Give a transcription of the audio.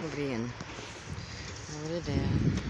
Green. Over there.